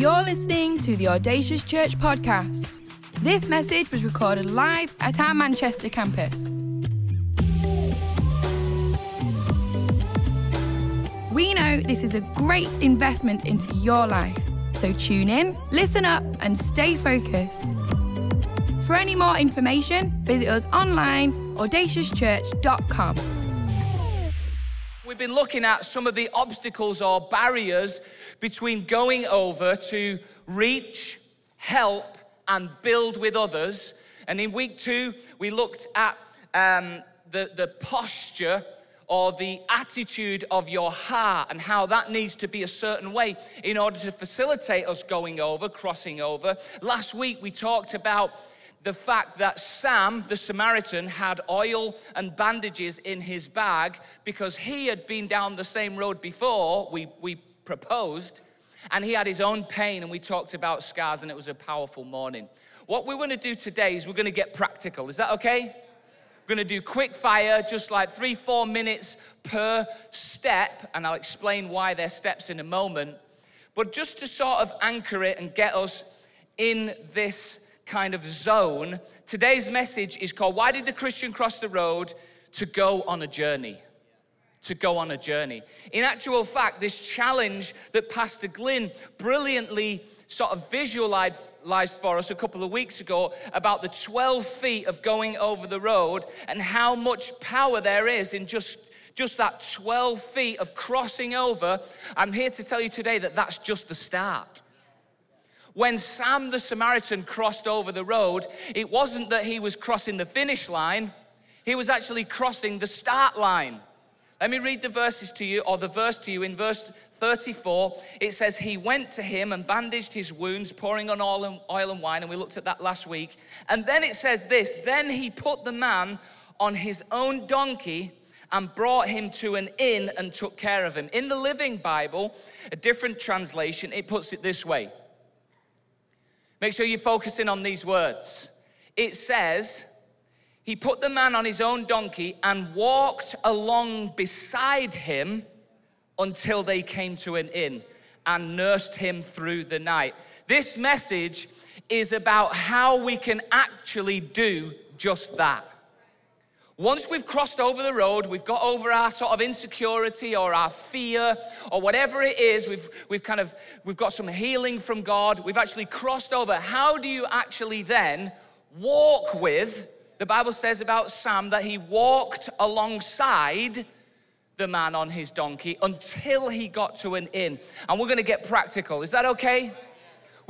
You're listening to the Audacious Church podcast. This message was recorded live at our Manchester campus. We know this is a great investment into your life, so tune in, listen up, and stay focused. For any more information, visit us online, audaciouschurch.com. We've been looking at some of the obstacles or barriers between going over to reach, help, and build with others. And in week two, we looked at um, the, the posture or the attitude of your heart and how that needs to be a certain way in order to facilitate us going over, crossing over. Last week, we talked about the fact that Sam, the Samaritan, had oil and bandages in his bag because he had been down the same road before we, we proposed and he had his own pain and we talked about scars and it was a powerful morning. What we're to do today is we're going to get practical. Is that okay? We're going to do quick fire, just like three, four minutes per step, and I'll explain why they're steps in a moment. But just to sort of anchor it and get us in this kind of zone, today's message is called Why Did the Christian Cross the Road? To go on a journey to go on a journey. In actual fact, this challenge that Pastor Glyn brilliantly sort of visualized for us a couple of weeks ago about the 12 feet of going over the road and how much power there is in just just that 12 feet of crossing over, I'm here to tell you today that that's just the start. When Sam the Samaritan crossed over the road, it wasn't that he was crossing the finish line, he was actually crossing the start line. Let me read the verses to you, or the verse to you in verse 34. It says, He went to him and bandaged his wounds, pouring on oil and, oil and wine, and we looked at that last week. And then it says this Then he put the man on his own donkey and brought him to an inn and took care of him. In the Living Bible, a different translation, it puts it this way. Make sure you're focusing on these words. It says, he put the man on his own donkey and walked along beside him until they came to an inn and nursed him through the night. This message is about how we can actually do just that. Once we've crossed over the road, we've got over our sort of insecurity or our fear or whatever it is, we've, we've kind of, we've got some healing from God, we've actually crossed over. How do you actually then walk with the Bible says about Sam that he walked alongside the man on his donkey until he got to an inn. And we're gonna get practical. Is that okay?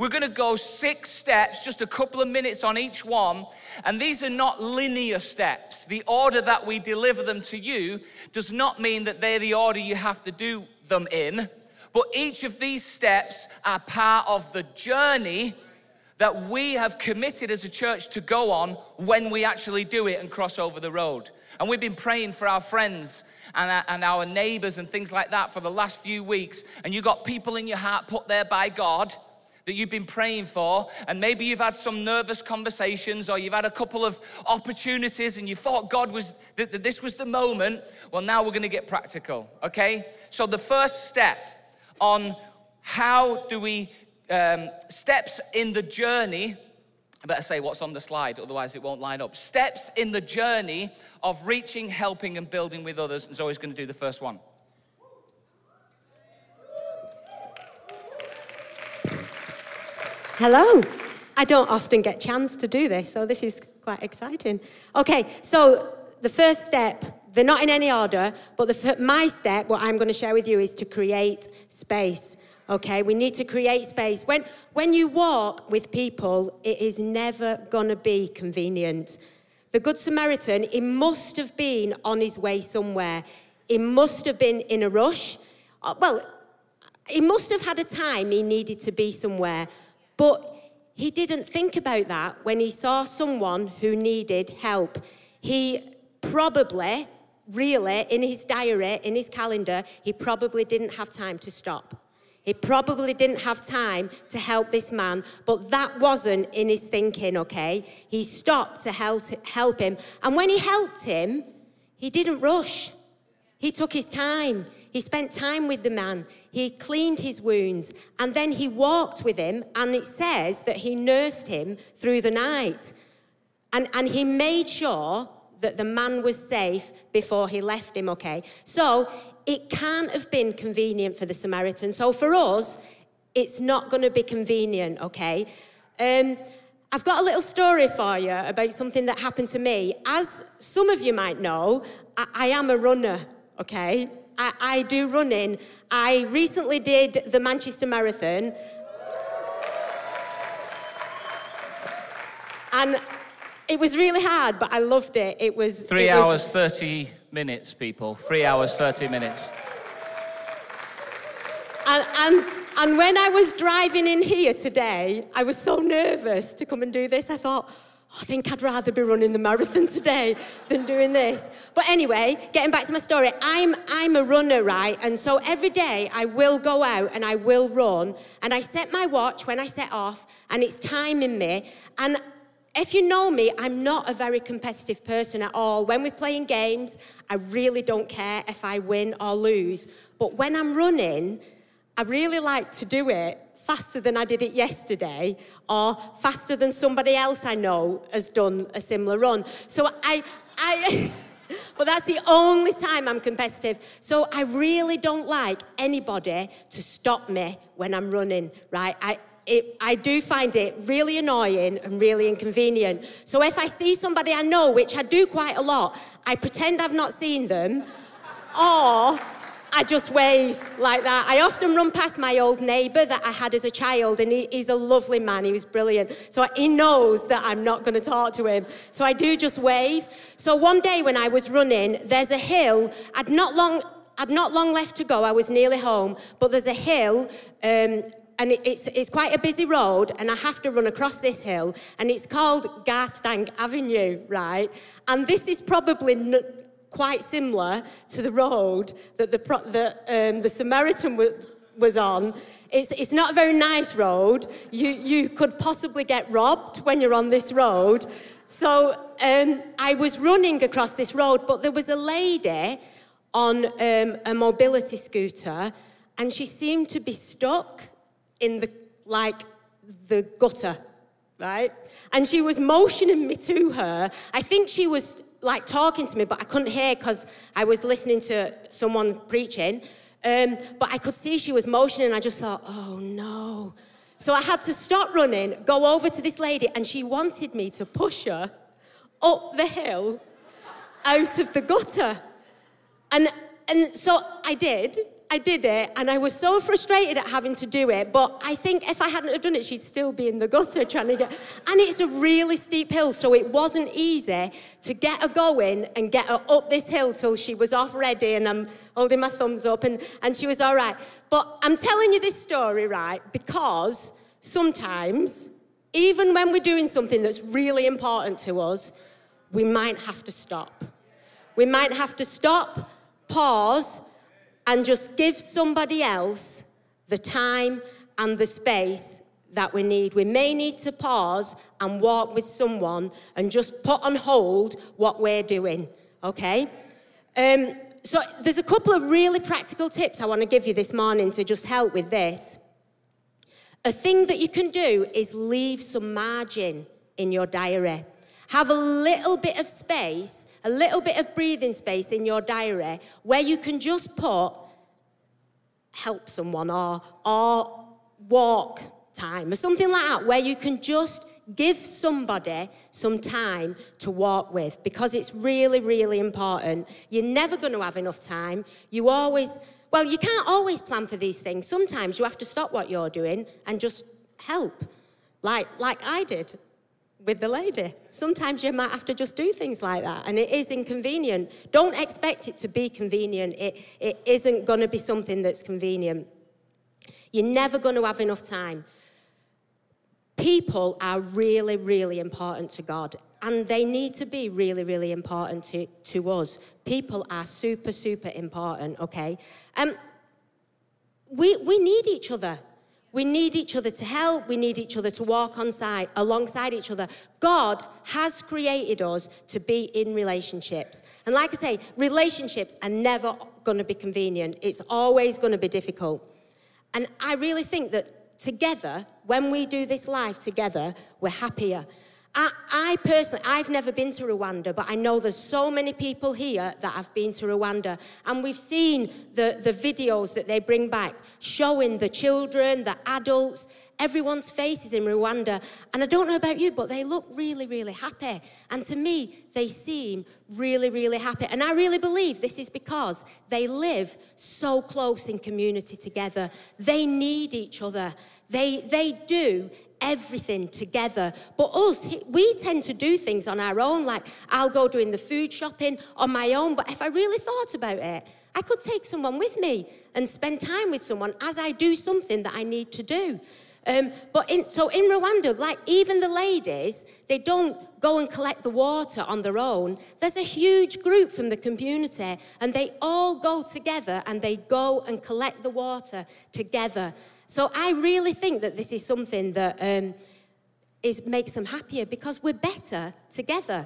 We're gonna go six steps, just a couple of minutes on each one. And these are not linear steps. The order that we deliver them to you does not mean that they're the order you have to do them in. But each of these steps are part of the journey that we have committed as a church to go on when we actually do it and cross over the road. And we've been praying for our friends and our, neighbors and things like that for the last few weeks. And you got people in your heart put there by God that you've been praying for, and maybe you've had some nervous conversations or you've had a couple of opportunities and you thought God was that, that this was the moment. Well, now we're going to get practical, okay? So the first step on how do we um, steps in the journey. I better say what's on the slide, otherwise it won't line up. Steps in the journey of reaching, helping, and building with others. And Zoe's going to do the first one. Hello. I don't often get chance to do this, so this is quite exciting. Okay, so the first step, they're not in any order, but the, my step, what I'm going to share with you, is to create space okay? We need to create space. When, when you walk with people, it is never gonna be convenient. The Good Samaritan, he must have been on his way somewhere. He must have been in a rush. Uh, well, he must have had a time he needed to be somewhere, but he didn't think about that when he saw someone who needed help. He probably, really, in his diary, in his calendar, he probably didn't have time to stop. He probably didn't have time to help this man, but that wasn't in his thinking, okay? He stopped to help, help him. And when he helped him, he didn't rush. He took his time. He spent time with the man. He cleaned his wounds, and then he walked with him, and it says that he nursed him through the night. And, and he made sure that the man was safe before he left him, okay? So it can't have been convenient for the Samaritan. So for us, it's not going to be convenient, okay? Um, I've got a little story for you about something that happened to me. As some of you might know, I, I am a runner, okay? I, I do running. I recently did the Manchester Marathon. And it was really hard, but I loved it. It was three it hours, was, 30 minutes, people. Three hours, 30 minutes. And, and, and when I was driving in here today, I was so nervous to come and do this. I thought, I think I'd rather be running the marathon today than doing this. But anyway, getting back to my story, I'm, I'm a runner, right? And so every day I will go out and I will run. And I set my watch when I set off, and it's timing me. And if you know me, I'm not a very competitive person at all. When we're playing games, I really don't care if I win or lose. But when I'm running, I really like to do it faster than I did it yesterday or faster than somebody else I know has done a similar run. So I, I, but that's the only time I'm competitive. So I really don't like anybody to stop me when I'm running, right? I, it, I do find it really annoying and really inconvenient. So if I see somebody I know, which I do quite a lot, I pretend I've not seen them, or I just wave like that. I often run past my old neighbour that I had as a child, and he, he's a lovely man. He was brilliant. So he knows that I'm not going to talk to him. So I do just wave. So one day when I was running, there's a hill. I'd not long. I'd not long left to go. I was nearly home, but there's a hill, um, and it's, it's quite a busy road, and I have to run across this hill, and it's called Garstang Avenue, right? And this is probably quite similar to the road that the, the, um, the Samaritan was on. It's, it's not a very nice road. You, you could possibly get robbed when you're on this road. So um, I was running across this road, but there was a lady on um, a mobility scooter, and she seemed to be stuck in the like the gutter, right? And she was motioning me to her. I think she was like talking to me, but I couldn't hear because I was listening to someone preaching. Um, but I could see she was motioning. I just thought, oh no. So I had to stop running, go over to this lady, and she wanted me to push her up the hill out of the gutter. And, and so I did. I did it, and I was so frustrated at having to do it. But I think if I hadn't have done it, she'd still be in the gutter trying to get. And it's a really steep hill, so it wasn't easy to get her going and get her up this hill till she was off ready. And I'm holding my thumbs up, and, and she was all right. But I'm telling you this story, right, because sometimes, even when we're doing something that's really important to us, we might have to stop. We might have to stop, pause, and just give somebody else the time and the space that we need. We may need to pause and walk with someone and just put on hold what we're doing, okay? Um, so there's a couple of really practical tips I want to give you this morning to just help with this. A thing that you can do is leave some margin in your diary. Have a little bit of space, a little bit of breathing space in your diary where you can just put help someone or, or walk time or something like that, where you can just give somebody some time to walk with because it's really, really important. You're never going to have enough time. You always, well, you can't always plan for these things. Sometimes you have to stop what you're doing and just help, like, like I did with the lady. Sometimes you might have to just do things like that, and it is inconvenient. Don't expect it to be convenient. It, it isn't going to be something that's convenient. You're never going to have enough time. People are really, really important to God, and they need to be really, really important to, to us. People are super, super important, okay? Um, we, we need each other. We need each other to help. We need each other to walk on side, alongside each other. God has created us to be in relationships. And like I say, relationships are never going to be convenient. It's always going to be difficult. And I really think that together, when we do this life together, we're happier. I, I, personally, I've never been to Rwanda, but I know there's so many people here that have been to Rwanda. And we've seen the, the videos that they bring back showing the children, the adults, everyone's faces in Rwanda. And I don't know about you, but they look really, really happy. And to me, they seem really, really happy. And I really believe this is because they live so close in community together. They need each other. They, they do everything together. But us, we tend to do things on our own. Like I'll go doing the food shopping on my own. But if I really thought about it, I could take someone with me and spend time with someone as I do something that I need to do. Um, but in, so in Rwanda, like even the ladies, they don't go and collect the water on their own. There's a huge group from the community, and they all go together and they go and collect the water together. So I really think that this is something that um, is, makes them happier because we're better together.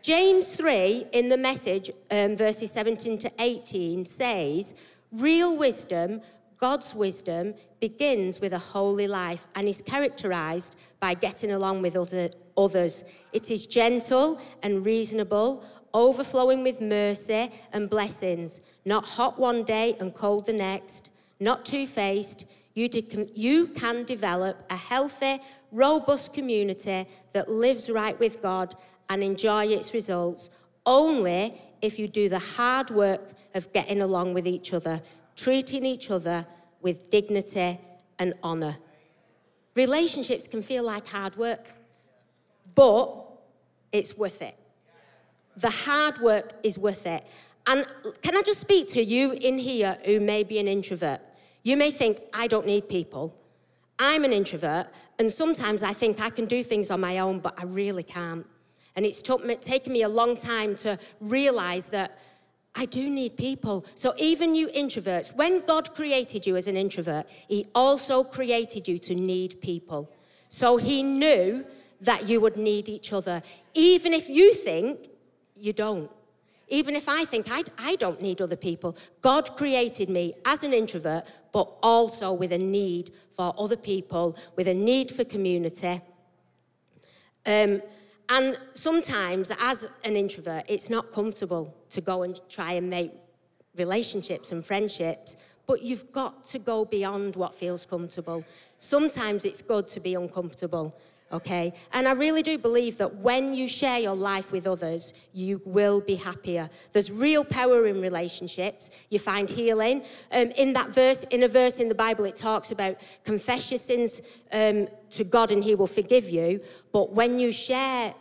James 3 in the message, um, verses 17 to 18, says, Real wisdom, God's wisdom, begins with a holy life and is characterized by getting along with other, others. It is gentle and reasonable, overflowing with mercy and blessings, not hot one day and cold the next, not two faced you, you can develop a healthy, robust community that lives right with God and enjoy its results only if you do the hard work of getting along with each other, treating each other with dignity and honour. Relationships can feel like hard work, but it's worth it. The hard work is worth it. And can I just speak to you in here who may be an introvert? You may think, I don't need people. I'm an introvert, and sometimes I think I can do things on my own, but I really can't. And it's me, taken me a long time to realize that I do need people. So, even you introverts, when God created you as an introvert, He also created you to need people. So, He knew that you would need each other, even if you think you don't. Even if I think I, I don't need other people, God created me as an introvert, but also with a need for other people, with a need for community. Um, and sometimes, as an introvert, it's not comfortable to go and try and make relationships and friendships, but you've got to go beyond what feels comfortable. Sometimes it's good to be uncomfortable okay? And I really do believe that when you share your life with others, you will be happier. There's real power in relationships. You find healing. Um, in that verse, in a verse in the Bible, it talks about confess your sins um, to God and He will forgive you. But when you share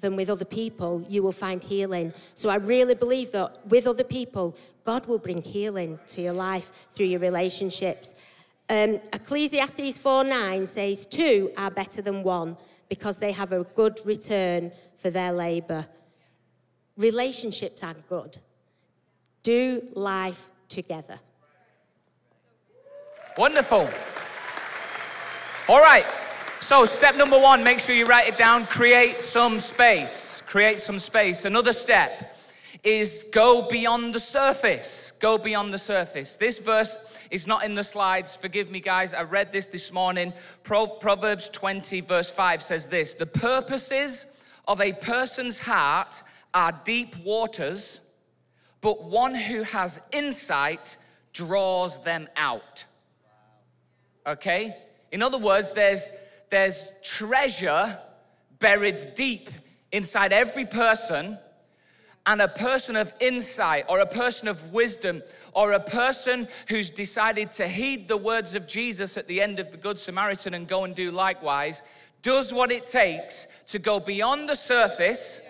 them with other people, you will find healing. So I really believe that with other people, God will bring healing to your life through your relationships. Um, Ecclesiastes 4 9 says, Two are better than one because they have a good return for their labor. Relationships are good. Do life together. Wonderful. All right. So, step number one, make sure you write it down. Create some space. Create some space. Another step is go beyond the surface. Go beyond the surface. This verse is not in the slides. Forgive me, guys. I read this this morning. Proverbs 20, verse 5 says this The purposes of a person's heart are deep waters, but one who has insight draws them out. Okay? In other words, there's, there's treasure buried deep inside every person and a person of insight or a person of wisdom or a person who's decided to heed the words of Jesus at the end of the Good Samaritan and go and do likewise does what it takes to go beyond the surface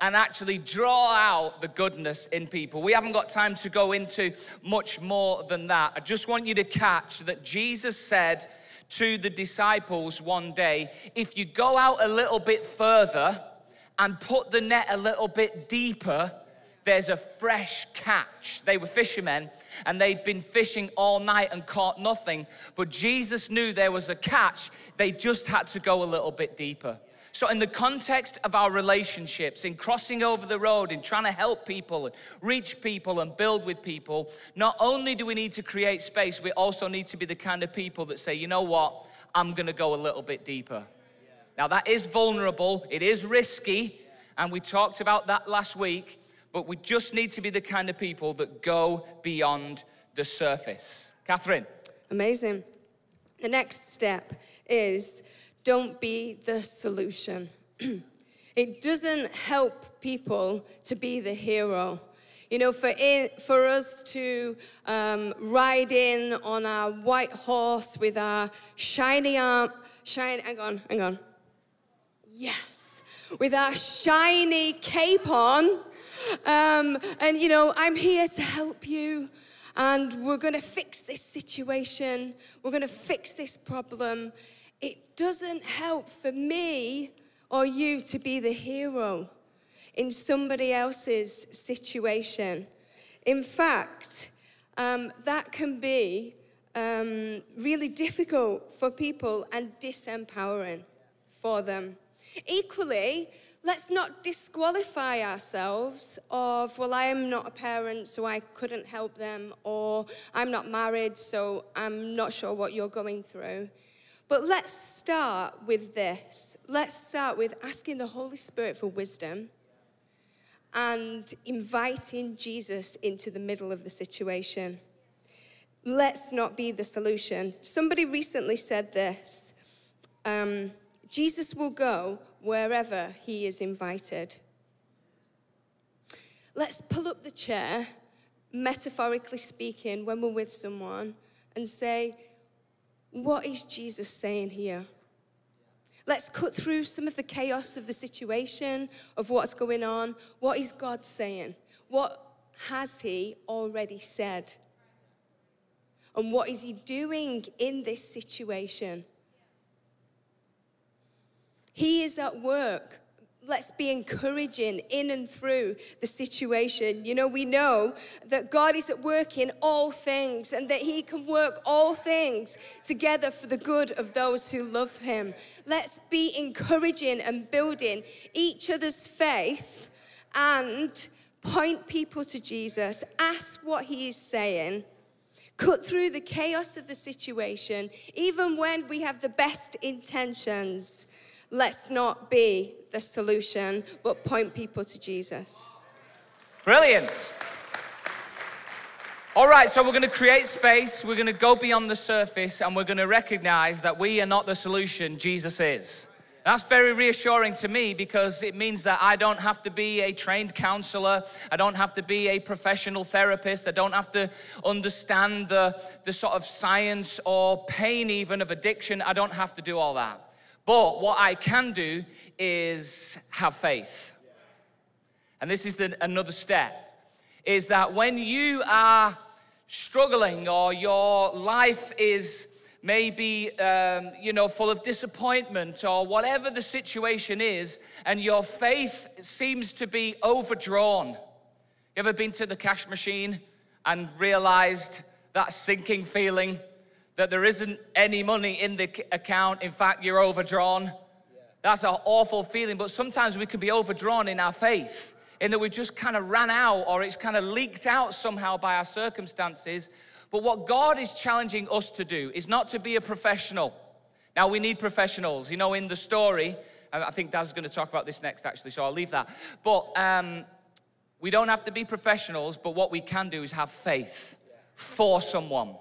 and actually draw out the goodness in people. We haven't got time to go into much more than that. I just want you to catch that Jesus said to the disciples one day if you go out a little bit further, and put the net a little bit deeper, there's a fresh catch. They were fishermen and they'd been fishing all night and caught nothing. But Jesus knew there was a catch. They just had to go a little bit deeper. So, in the context of our relationships, in crossing over the road, in trying to help people and reach people and build with people, not only do we need to create space, we also need to be the kind of people that say, you know what, I'm gonna go a little bit deeper. Now, that is vulnerable, it is risky, and we talked about that last week, but we just need to be the kind of people that go beyond the surface. Catherine. Amazing. The next step is don't be the solution. it doesn't help people to be the hero. You know, for, it, for us to um, ride in on our white horse with our shiny arm, shine, hang on, hang on. Yes, with our shiny cape on. Um, and, you know, I'm here to help you and we're going to fix this situation. We're going to fix this problem. It doesn't help for me or you to be the hero in somebody else's situation. In fact, um, that can be um, really difficult for people and disempowering for them. Equally, let's not disqualify ourselves of, well, I am not a parent, so I couldn't help them, or I'm not married, so I'm not sure what you're going through. But let's start with this. Let's start with asking the Holy Spirit for wisdom and inviting Jesus into the middle of the situation. Let's not be the solution. Somebody recently said this um, Jesus will go wherever he is invited. Let's pull up the chair, metaphorically speaking, when we're with someone and say, What is Jesus saying here? Let's cut through some of the chaos of the situation, of what's going on. What is God saying? What has He already said? And what is He doing in this situation? He is at work. Let's be encouraging in and through the situation. You know, we know that God is at work in all things and that He can work all things together for the good of those who love Him. Let's be encouraging and building each other's faith and point people to Jesus. Ask what He is saying cut through the chaos of the situation, even when we have the best intentions. Let's not be the solution, but point people to Jesus. Brilliant. All right, so we're going to create space, we're going to go beyond the surface, and we're going to recognize that we are not the solution, Jesus is. That's very reassuring to me because it means that I don't have to be a trained counselor. I don't have to be a professional therapist. I don't have to understand the, the sort of science or pain, even of addiction. I don't have to do all that. But what I can do is have faith. And this is the, another step is that when you are struggling or your life is maybe um, you know full of disappointment or whatever the situation is and your faith seems to be overdrawn you ever been to the cash machine and realized that sinking feeling that there isn't any money in the account. In fact, you're overdrawn. That's an awful feeling, but sometimes we can be overdrawn in our faith, in that we just kind of ran out or it's kind of leaked out somehow by our circumstances. But what God is challenging us to do is not to be a professional. Now, we need professionals. You know, in the story, I think Dad's going to talk about this next, actually, so I'll leave that. But um, we don't have to be professionals, but what we can do is have faith for someone.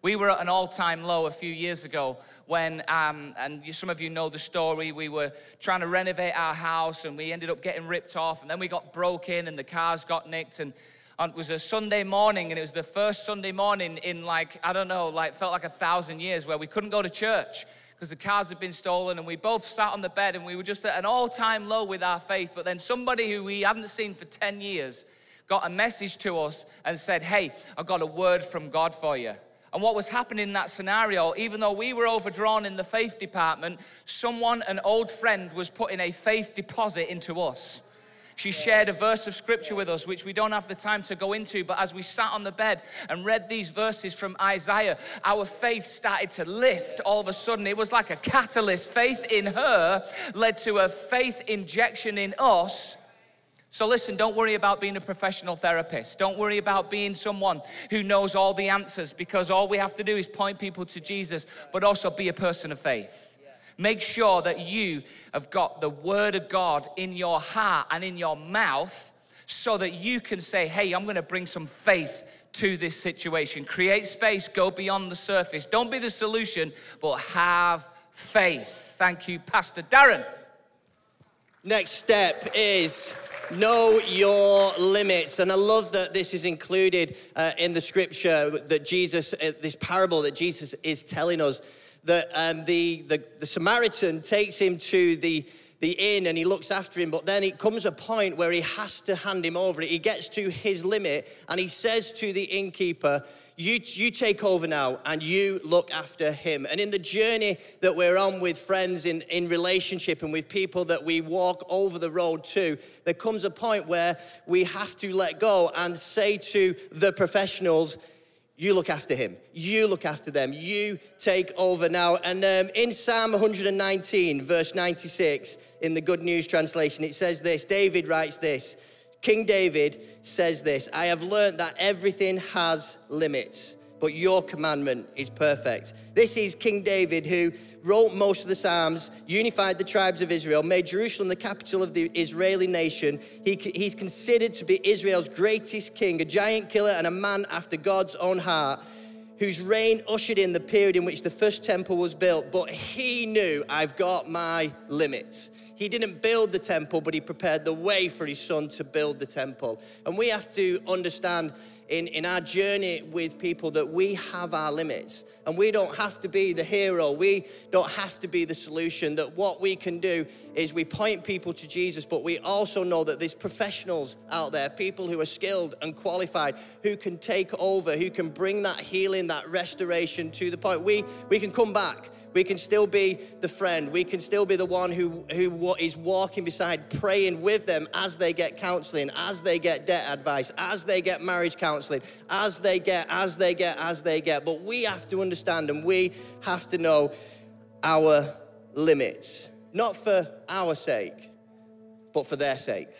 We were at an all time low a few years ago when, um, and some of you know the story, we were trying to renovate our house and we ended up getting ripped off, and then we got broken and the cars got nicked. And, and it was a Sunday morning, and it was the first Sunday morning in like, I don't know, like felt like a thousand years where we couldn't go to church because the cars had been stolen and we both sat on the bed and we were just at an all-time low with our faith but then somebody who we hadn't seen for 10 years got a message to us and said hey i've got a word from god for you and what was happening in that scenario, even though we were overdrawn in the faith department, someone, an old friend, was putting a faith deposit into us. She shared a verse of scripture with us, which we don't have the time to go into, but as we sat on the bed and read these verses from Isaiah, our faith started to lift all of a sudden. It was like a catalyst. Faith in her led to a faith injection in us so, listen, don't worry about being a professional therapist. Don't worry about being someone who knows all the answers because all we have to do is point people to Jesus, but also be a person of faith. Make sure that you have got the Word of God in your heart and in your mouth so that you can say, Hey, I'm gonna bring some faith to this situation. Create space, go beyond the surface. Don't be the solution, but have faith. Thank you, Pastor Darren. Next step is know your limits. And I love that this is included uh, in the scripture that Jesus, uh, this parable that Jesus is telling us, that um, the, the, the Samaritan takes him to the, the inn and he looks after him, but then it comes a point where he has to hand him over. He gets to his limit and he says to the innkeeper, you, you take over now and you look after him. And in the journey that we're on with friends in, in relationship and with people that we walk over the road to, there comes a point where we have to let go and say to the professionals, you look after him. You look after them. You take over now. And um, in Psalm 119, verse 96, in the Good News translation, it says this David writes this King David says this I have learned that everything has limits, but your commandment is perfect. This is King David who wrote most of the Psalms, unified the tribes of Israel, made Jerusalem the capital of the Israeli nation. He, he's considered to be Israel's greatest king, a giant killer, and a man after God's own heart whose reign ushered in the period in which the first temple was built, but he knew I've got my limits. He didn't build the temple, but he prepared the way for his son to build the temple. And we have to understand in, in our journey with people that we have our limits and we don't have to be the hero. We don't have to be the solution. That what we can do is we point people to Jesus, but we also know that there's professionals out there, people who are skilled and qualified, who can take over, who can bring that healing, that restoration to the point. We, we can come back we can still be the friend. We can still be the one who, who is walking beside, praying with them as they get counseling, as they get debt advice, as they get marriage counseling, as they get, as they get, as they get. But we have to understand and we have to know our limits, not for our sake, but for their sake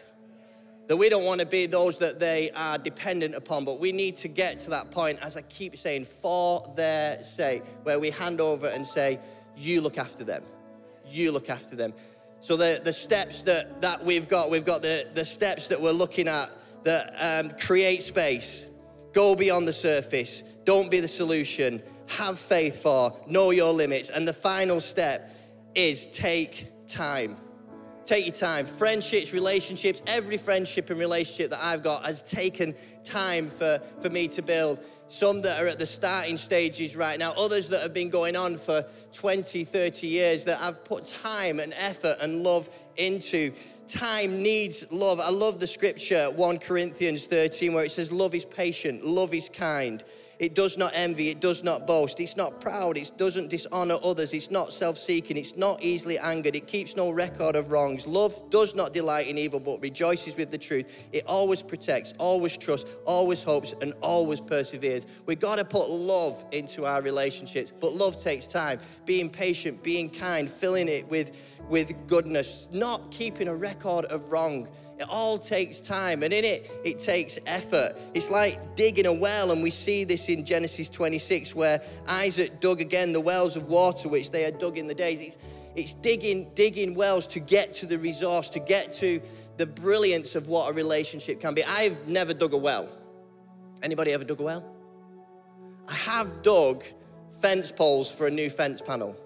that we don't want to be those that they are dependent upon, but we need to get to that point, as I keep saying, for their sake, where we hand over and say, You look after them. You look after them. So the, the steps that, that we've got, we've got the, the steps that we're looking at that um, create space, go beyond the surface, don't be the solution, have faith for, know your limits. And the final step is take time. Take your time. Friendships, relationships, every friendship and relationship that I've got has taken time for, for me to build. Some that are at the starting stages right now, others that have been going on for 20, 30 years that I've put time and effort and love into. Time needs love. I love the scripture, 1 Corinthians 13, where it says, Love is patient, love is kind. It does not envy. It does not boast. It's not proud. It doesn't dishonor others. It's not self seeking. It's not easily angered. It keeps no record of wrongs. Love does not delight in evil, but rejoices with the truth. It always protects, always trusts, always hopes, and always perseveres. We've got to put love into our relationships, but love takes time. Being patient, being kind, filling it with, with goodness, not keeping a record of wrong. It all takes time, and in it, it takes effort. It's like digging a well, and we see this in Genesis 26, where Isaac dug again the wells of water which they had dug in the days. It's, it's digging, digging wells to get to the resource, to get to the brilliance of what a relationship can be. I've never dug a well. Anybody ever dug a well? I have dug fence poles for a new fence panel.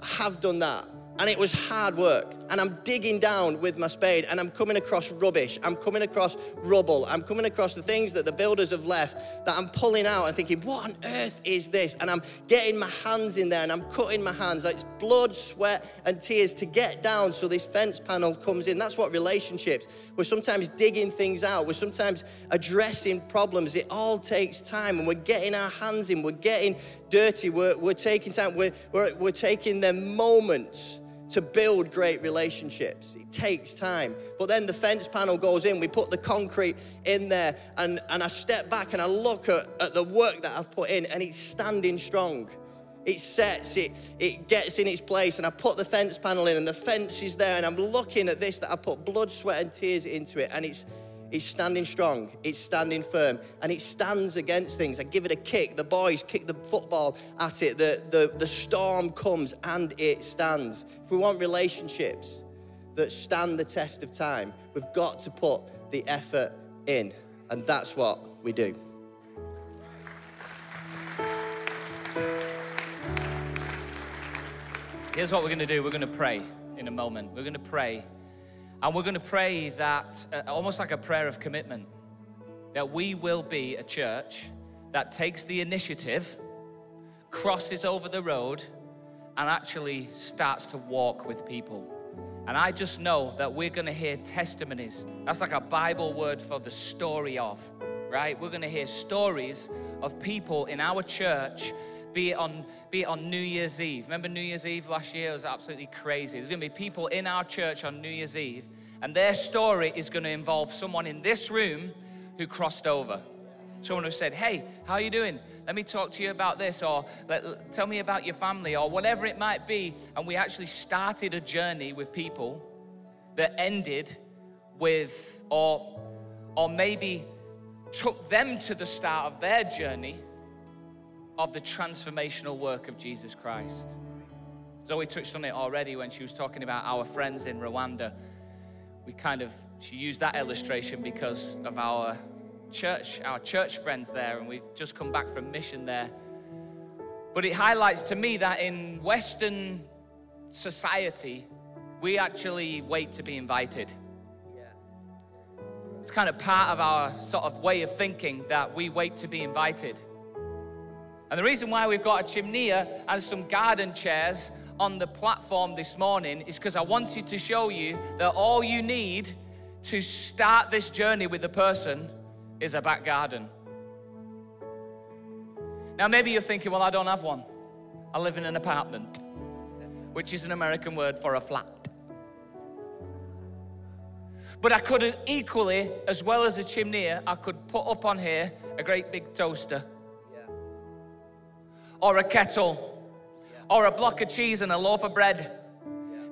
I have done that. And it was hard work and I'm digging down with my spade and I'm coming across rubbish. I'm coming across rubble. I'm coming across the things that the builders have left that I'm pulling out and thinking, what on earth is this? And I'm getting my hands in there and I'm cutting my hands. Like it's blood, sweat, and tears to get down so this fence panel comes in. That's what relationships. We're sometimes digging things out. We're sometimes addressing problems. It all takes time and we're getting our hands in. We're getting dirty. We're, we're taking time. We're, we're, we're taking them moments to build great relationships. It takes time. But then the fence panel goes in, we put the concrete in there, and, and I step back and I look at, at the work that I've put in, and it's standing strong. It sets, it, it gets in its place, and I put the fence panel in, and the fence is there, and I'm looking at this that I put blood, sweat, and tears into it, and it's it's standing strong, it's standing firm, and it stands against things. I give it a kick, the boys kick the football at it, the, the, the storm comes and it stands. If we want relationships that stand the test of time, we've got to put the effort in, and that's what we do. Here's what we're going to do we're going to pray in a moment. We're going to pray and we're going to pray that, uh, almost like a prayer of commitment, that we will be a church that takes the initiative, crosses over the road, and actually starts to walk with people. And I just know that we're going to hear testimonies. That's like a Bible word for the story of, right? We're going to hear stories of people in our church be it on be it on New Year's Eve. Remember New Year's Eve last year? It was absolutely crazy. There's going to be people in our church on New Year's Eve, and their story is going to involve someone in this room who crossed over. Someone who said, "Hey, how are you doing? Let me talk to you about this, or let, tell me about your family, or whatever it might be." And we actually started a journey with people that ended with, or or maybe took them to the start of their journey of the transformational work of Jesus Christ. Zoe touched on it already when she was talking about our friends in Rwanda. We kind of, she used that illustration because of our church, our church friends there, and we've just come back from mission there. But it highlights to me that in Western society, we actually wait to be invited. It's kind of part of our sort of way of thinking that we wait to be invited. And the reason why we've got a chimney and some garden chairs on the platform this morning is because I wanted to show you that all you need to start this journey with a person is a back garden. Now, maybe you're thinking, well, I don't have one. I live in an apartment, which is an American word for a flat. But I could equally, as well as a chimney, I could put up on here a great big toaster or a kettle or a block of cheese and a loaf of bread.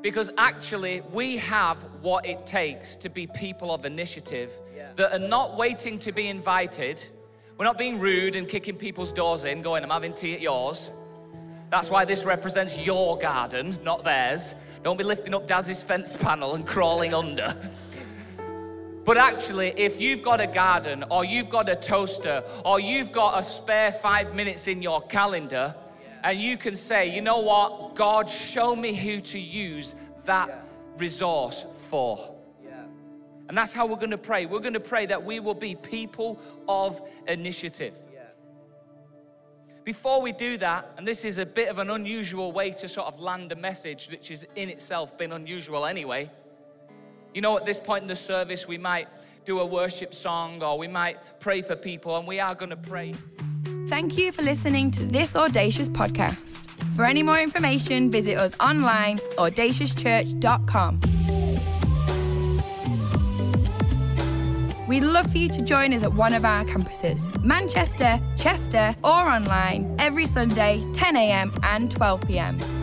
Because actually, we have what it takes to be people of initiative that are not waiting to be invited. We're not being rude and kicking people's doors in, going, I'm having tea at yours. That's why this represents your garden, not theirs. Don't be lifting up Daz's fence panel and crawling under. But actually, if you've got a garden or you've got a toaster or you've got a spare five minutes in your calendar, and you can say, you know what, God, show me who to use that resource for. Yeah. And that's how we're going to pray. We're going to pray that we will be people of initiative. Before we do that, and this is a bit of an unusual way to sort of land a message, which has in itself been unusual anyway. You know, at this point in the service, we might do a worship song or we might pray for people, and we are going to pray. Thank you for listening to this Audacious podcast. For any more information, visit us online, audaciouschurch.com. We'd love for you to join us at one of our campuses Manchester, Chester, or online every Sunday, 10am and 12pm.